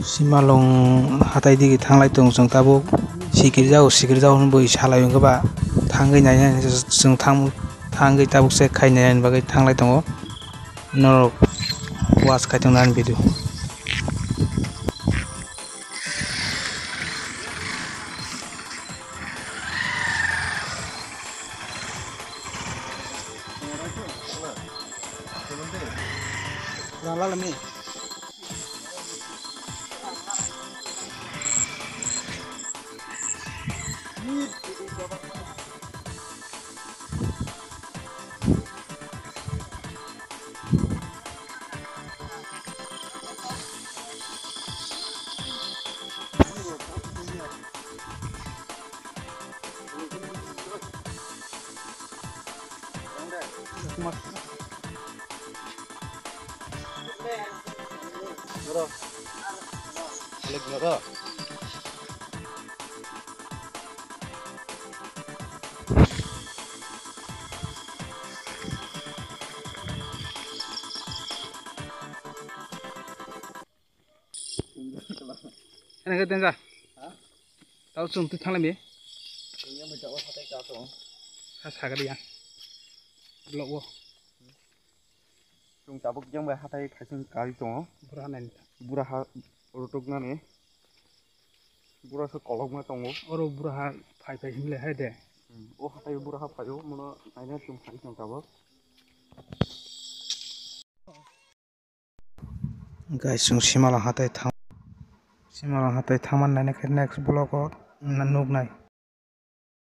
simalong hatai digi thanglai tong jong tabo sikir jao sikir jao hunbo isalai yong ba thangai nai nai jong thang thangai tabo se khai nai nai bagai thanglai tongo norok was khai tong nan bidu Lala lami. Noro. Leg noro. Ini ke tenza? Tahu cung tu thang lami? Ini mau jawab hati kau. Sa sa lỗ chung cháu bốc giang bài hát hay khai sinh cái chỗ bura này bura ha rotok na này bura sẽ có lông mà tông ô rồi bura ha phải phải hình lệ hay đấy ô hát hay bura ha phải ô mà nó ai nè chung khai chung cháu bốc guys chung simala hatai tham simala hatai thaman nai ne khne next block or nanuk nai